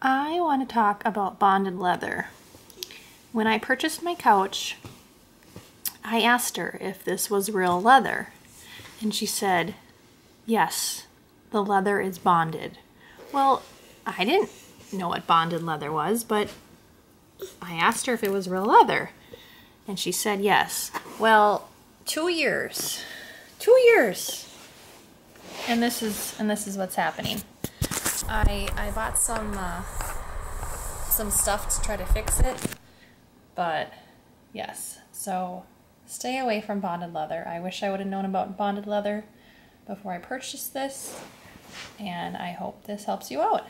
I want to talk about bonded leather. When I purchased my couch, I asked her if this was real leather, and she said, Yes, the leather is bonded. Well, I didn't know what bonded leather was, but I asked her if it was real leather, and she said yes. Well, two years, two years, and this is and this is what's happening. I I bought some uh, some stuff to try to fix it, but yes. So stay away from bonded leather. I wish I would have known about bonded leather before I purchased this, and I hope this helps you out.